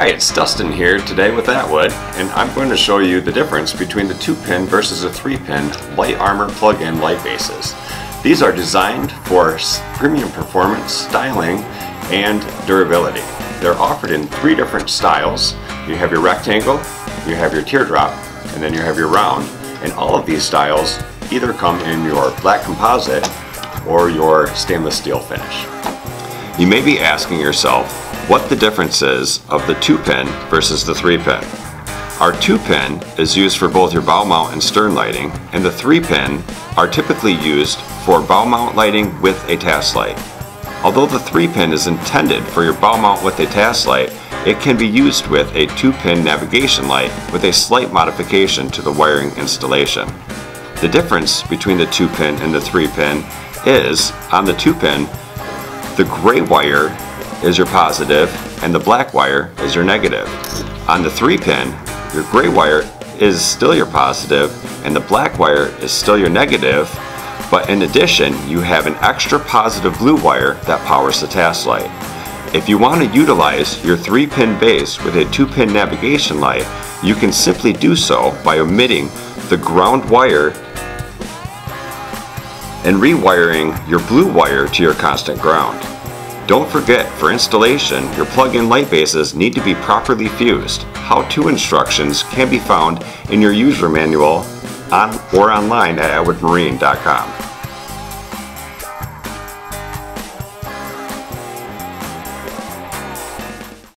Hi, it's Dustin here today with Attwood, and I'm going to show you the difference between the 2-pin versus a 3-pin LightArmor plug-in light bases. These are designed for premium performance, styling, and durability. They're offered in three different styles. You have your rectangle, you have your teardrop, and then you have your round. And all of these styles either come in your black composite or your stainless steel finish. You may be asking yourself, what the difference is of the 2-pin versus the 3-pin. Our 2-pin is used for both your bow mount and stern lighting, and the 3-pin are typically used for bow mount lighting with a task light. Although the 3-pin is intended for your bow mount with a task light, it can be used with a 2-pin navigation light with a slight modification to the wiring installation. The difference between the 2-pin and the 3-pin is, on the 2-pin, the gray wire is your positive and the black wire is your negative. On the 3 pin, your gray wire is still your positive and the black wire is still your negative, but in addition, you have an extra positive blue wire that powers the task light. If you want to utilize your 3 pin base with a 2 pin navigation light, you can simply do so by omitting the ground wire and rewiring your blue wire to your constant ground. Don't forget, for installation, your plug-in light bases need to be properly fused. How-to instructions can be found in your user manual on or online at attwoodmarine.com.